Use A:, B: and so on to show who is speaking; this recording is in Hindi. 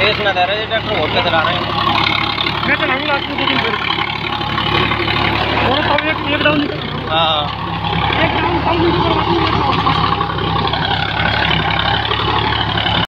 A: रेस ना दे रहे ट्रैक्टर वोट के चला रहे हैं।
B: मैं चलाऊँगा आपको दो दिन फिर। और एक डाउन हाँ।